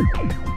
you.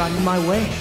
Got in my way.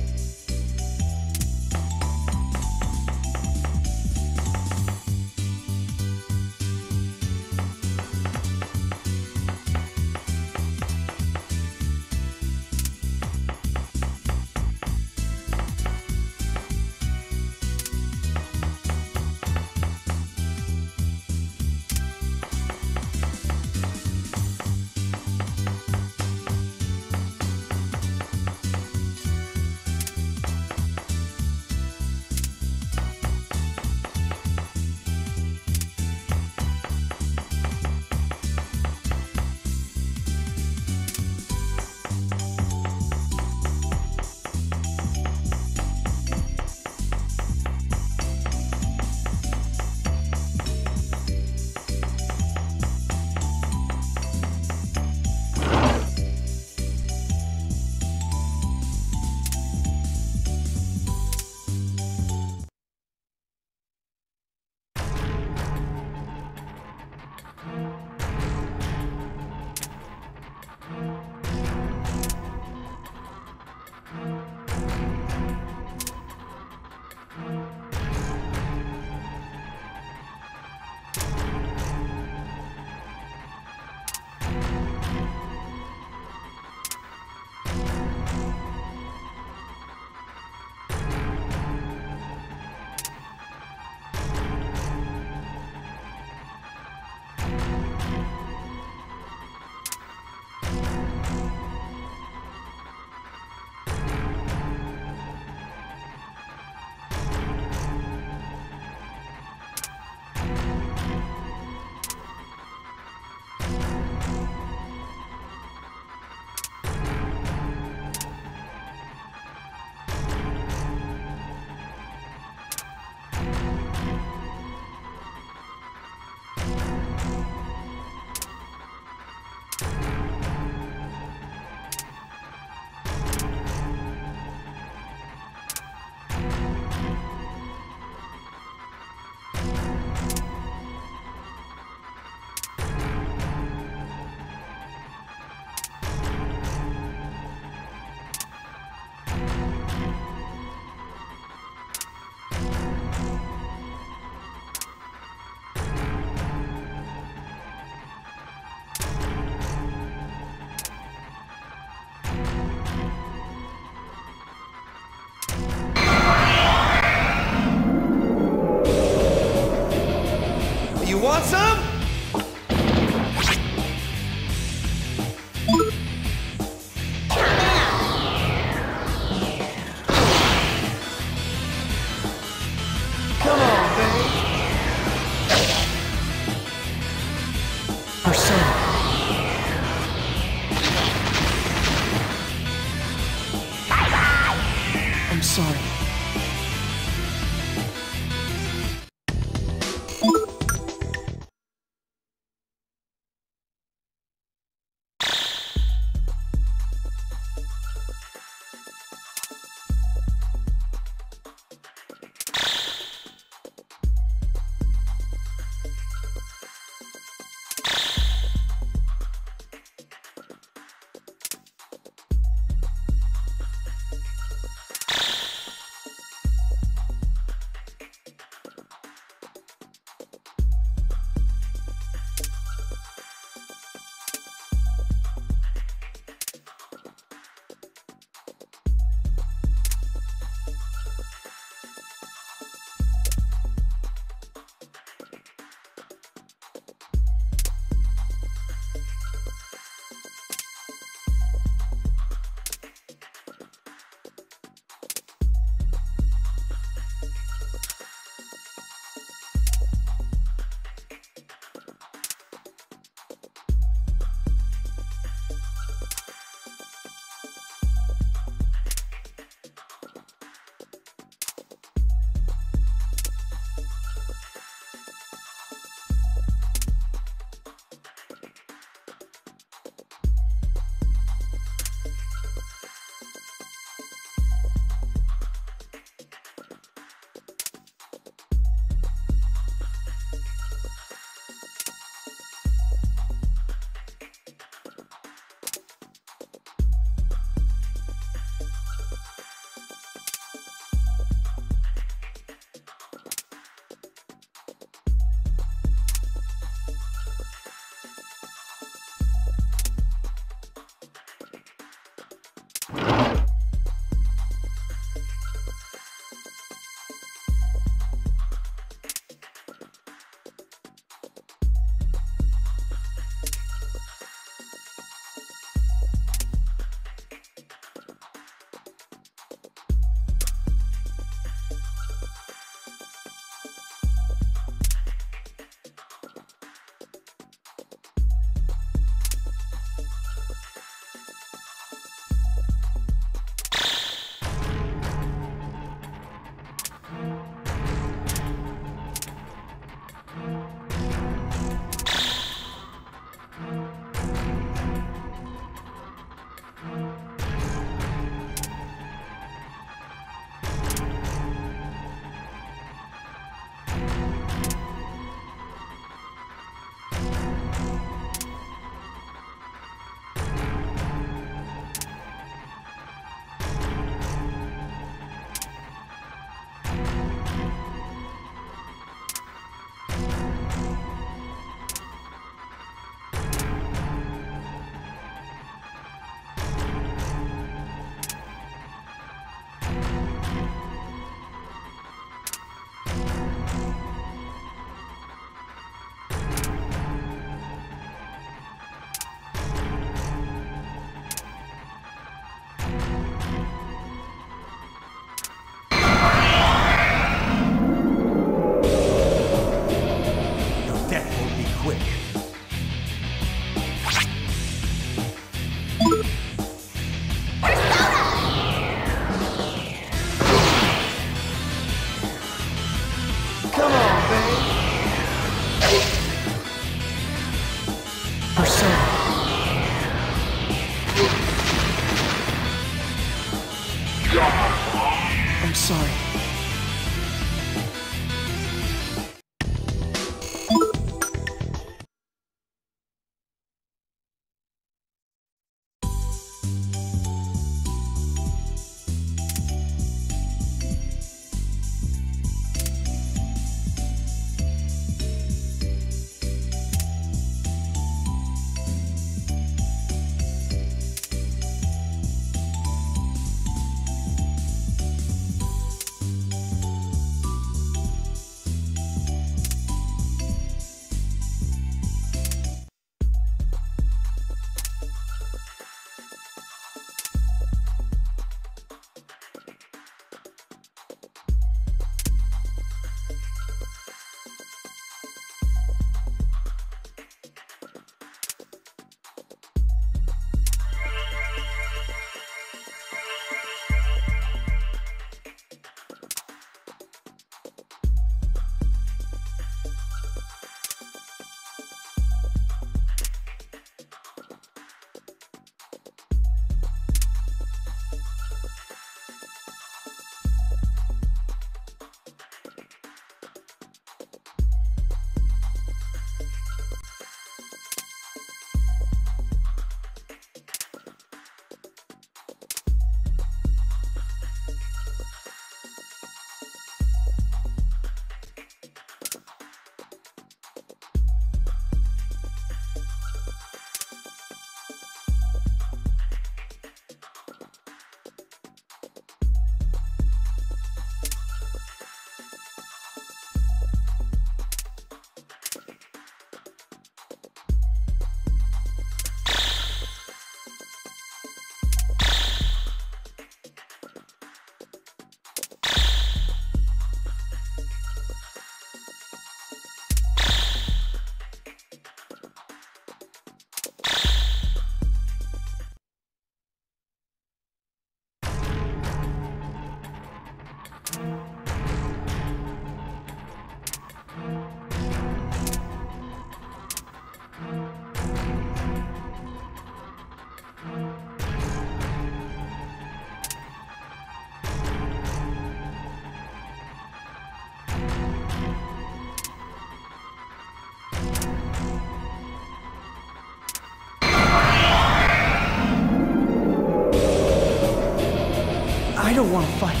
Want to fight.